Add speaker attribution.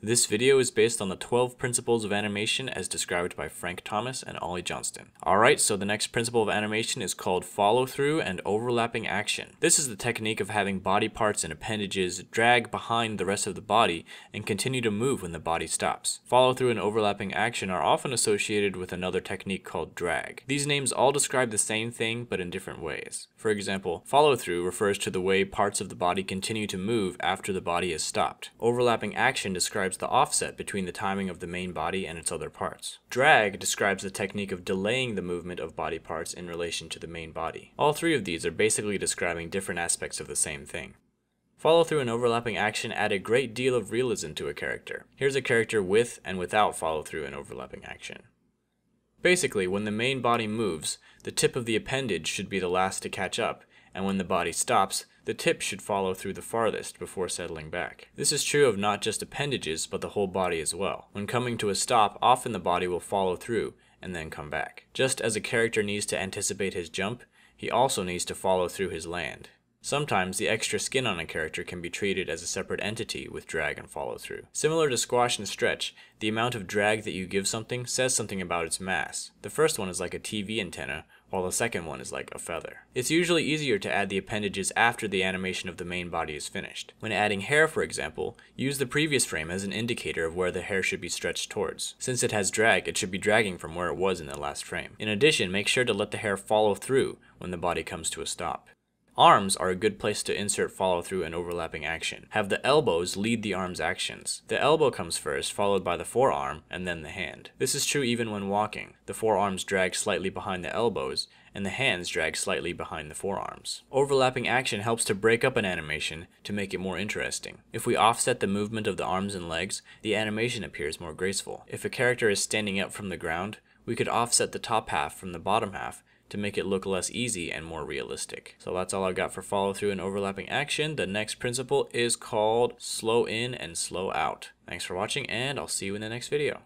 Speaker 1: This video is based on the 12 principles of animation as described by Frank Thomas and Ollie Johnston. Alright, so the next principle of animation is called follow through and overlapping action. This is the technique of having body parts and appendages drag behind the rest of the body and continue to move when the body stops. Follow through and overlapping action are often associated with another technique called drag. These names all describe the same thing but in different ways. For example, follow through refers to the way parts of the body continue to move after the body is stopped. Overlapping action describes describes the offset between the timing of the main body and its other parts. Drag describes the technique of delaying the movement of body parts in relation to the main body. All three of these are basically describing different aspects of the same thing. Follow through and overlapping action add a great deal of realism to a character. Here's a character with and without follow through and overlapping action. Basically, when the main body moves, the tip of the appendage should be the last to catch up, and when the body stops, the tip should follow through the farthest before settling back. This is true of not just appendages, but the whole body as well. When coming to a stop, often the body will follow through and then come back. Just as a character needs to anticipate his jump, he also needs to follow through his land. Sometimes the extra skin on a character can be treated as a separate entity with drag and follow through. Similar to squash and stretch, the amount of drag that you give something says something about its mass. The first one is like a TV antenna, while the second one is like a feather. It's usually easier to add the appendages after the animation of the main body is finished. When adding hair, for example, use the previous frame as an indicator of where the hair should be stretched towards. Since it has drag, it should be dragging from where it was in the last frame. In addition, make sure to let the hair follow through when the body comes to a stop. Arms are a good place to insert follow through and overlapping action. Have the elbows lead the arm's actions. The elbow comes first, followed by the forearm, and then the hand. This is true even when walking. The forearms drag slightly behind the elbows, and the hands drag slightly behind the forearms. Overlapping action helps to break up an animation to make it more interesting. If we offset the movement of the arms and legs, the animation appears more graceful. If a character is standing up from the ground, we could offset the top half from the bottom half to make it look less easy and more realistic. So that's all I've got for follow through and overlapping action. The next principle is called slow in and slow out. Thanks for watching and I'll see you in the next video.